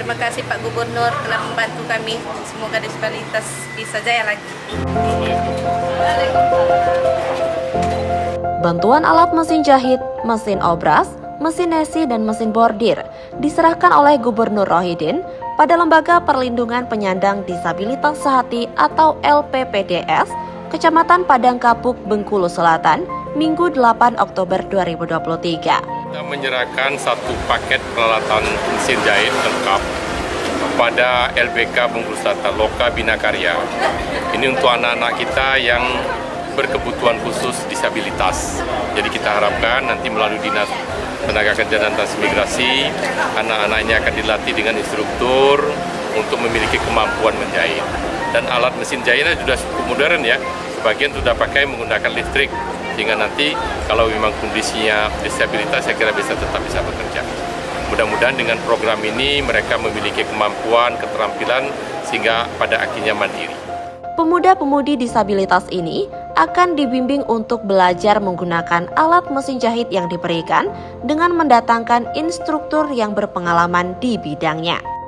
Terima kasih Pak Gubernur telah membantu kami. Semoga disabilitas bisa jaya lagi. Bantuan alat mesin jahit, mesin obras, mesin nesi, dan mesin bordir diserahkan oleh Gubernur Rohidin pada Lembaga Perlindungan Penyandang Disabilitas Sehati atau LPPDS, Kecamatan Padang Kapuk, Bengkulu Selatan, Minggu 8 Oktober 2023. Kita menyerahkan satu paket peralatan mesin jahit lengkap kepada LBK Bengkulu Selatan Loka Bina Karya. Ini untuk anak-anak kita yang berkebutuhan khusus disabilitas. Jadi kita harapkan nanti melalui Dinas Tenaga Kerja dan Transmigrasi, anak-anaknya akan dilatih dengan instruktur untuk memiliki kemampuan menjahit. Dan alat mesin jahitnya sudah cukup modern ya, sebagian sudah pakai menggunakan listrik sehingga nanti kalau memang kondisinya disabilitas saya kira bisa tetap bisa bekerja. Mudah-mudahan dengan program ini mereka memiliki kemampuan, keterampilan sehingga pada akhirnya mandiri. Pemuda-pemudi disabilitas ini akan dibimbing untuk belajar menggunakan alat mesin jahit yang diberikan dengan mendatangkan instruktur yang berpengalaman di bidangnya.